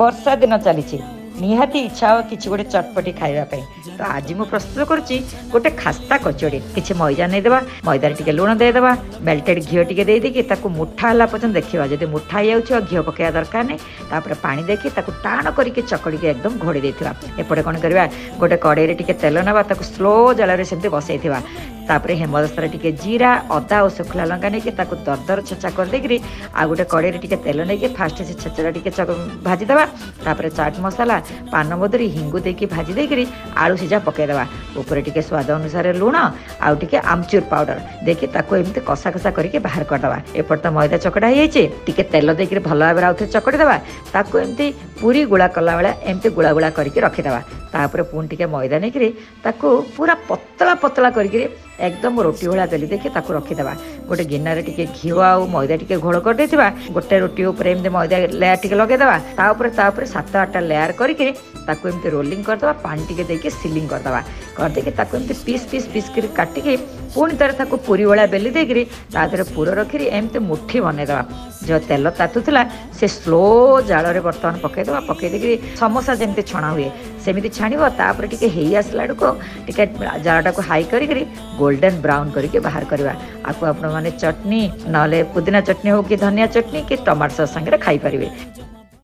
ବର୍ଷା ଦିନ ଚାଲିଛି ନିହାତି ଇଚ୍ଛା ହେବ କିଛି ଗୋଟେ ଚଟପଟି ଖାଇବା ପାଇଁ ତ ଆଜି ମୁଁ ପ୍ରସ୍ତୁତ କରୁଛି ଗୋଟେ ଖାସ୍ତା କଚୋଡ଼ି କିଛି ମଇଦା ନେଇଦେବା ମଇଦାରେ ଟିକେ ଲୁଣ ଦେଇଦେବା ମେଲ୍ଟେଡ୍ ଘିଅ ଟିକେ ଦେଇଦେଇକି ତାକୁ ମୁଠା ହେଲା ପର୍ଯ୍ୟନ୍ତ ଦେଖିବା ଯଦି ମୁଠା ହେଇଯାଉଛି ଆଉ ଘିଅ ପକାଇବା ଦରକାର ନାହିଁ ତାପରେ ପାଣି ଦେଇକି ତାକୁ ଟାଣ କରିକି ଚକଡ଼ିକି ଏକଦମ ଘୋଡ଼ି ଦେଇଥିବା ଏପଟେ କ'ଣ କରିବା ଗୋଟେ କଡ଼େଇରେ ଟିକେ ତେଲ ନେବା ତାକୁ ସ୍ଲୋ ଜାଳରେ ସେମିତି ବସାଇଥିବା ତାପରେ ହେମଦସ୍ତାରେ ଟିକେ ଜିରା ଅଦା ଓ ଶୁଖିଲା ଲଙ୍କା ନେଇକି ତାକୁ ଦରଦର ଛେଚା କରିଦେଇକିରି ଆଉ ଗୋଟେ କଡ଼େଇରେ ଟିକେ ତେଲ ନେଇକି ଫାଷ୍ଟ ସେ ଛେଚାଟା ଟିକେ ଭାଜିଦେବା ତାପରେ ଚାଟ୍ ମସଲା ପାନ ପାନମଧୁରୀ ହିଙ୍ଗୁ ଦେଇକି ଭାଜି ଦେଇକିରି ଆଳୁ ସିଝା ପକାଇଦେବା ଉପରେ ଟିକେ ସ୍ୱାଦ ଅନୁସାରେ ଲୁଣ ଆଉ ଟିକେ ଆମଚୁର ପାଉଡ଼ର ଦେଇକି ତାକୁ ଏମିତି କଷା କଷା କରିକି ବାହାର କରିଦେବା ଏପଟେ ତ ମଇଦା ଚକଟା ହେଇଯାଇଛି ଟିକେ ତେଲ ଦେଇକିରି ଭଲ ଭାବରେ ଆଉଥରେ ଚକଟି ଦେବା ତାକୁ ଏମିତି ପୁରୀ ଗୁଳା କଲାବେଳେ ଏମିତି ଗୁଳା ଗୁଳା କରିକି ରଖିଦେବା ତାପରେ ପୁଣି ଟିକେ ମଇଦା ନେଇକିରି ତାକୁ ପୁରା ପତଳା ପତଳା କରିକିରି একদম রুটি ভা বেলি দেখি তাকে রখিদেবা গোটে গিনারে টিকে ঘিও আউ ময়দা টিকে ঘোল করিদেইথিবা গোটে রুটি উপরে এমনি ময়দা লেয়ার টিকে লগাইদেবা তা উপরে তা উপরে সাত আটটা লেয়ার করিকি তাকে এমনি রোলিং করিদেবা পানি টিকে দিয়ে সিলিং করিদেবা করিদেকি তাকে এমনি পিস পিস পিস করে কাটিকি পুনি তার তাকে পুরী ভা বেলি দিয়ে তা দেহরে পুর রখিকি এমনি মুঠি বনাইদেবা ଯେଉଁ ତେଲ ତାତୁଥିଲା ସେ ସ୍ଲୋ ଜାଳରେ ବର୍ତ୍ତମାନ ପକାଇଦେବା ପକାଇ ଦେଇକିରି ସମୋସା ଯେମିତି ଛଣା ହୁଏ ସେମିତି ଛାଣିବ ତାପରେ ଟିକେ ହେଇ ଆସିଲା ବେଳକୁ ଟିକେ ଜାଳଟାକୁ ହାଇ କରିକିରି ଗୋଲ୍ଡେନ୍ ବ୍ରାଉନ୍ କରିକି ବାହାର କରିବା ଆକୁ ଆପଣମାନେ ଚଟଣି ନହେଲେ ପୁଦିନା ଚଟଣି ହେଉ କି ଧନିଆ ଚଟଣି କି ଟମାଟୋ ସସ୍ ସାଙ୍ଗରେ ଖାଇପାରିବେ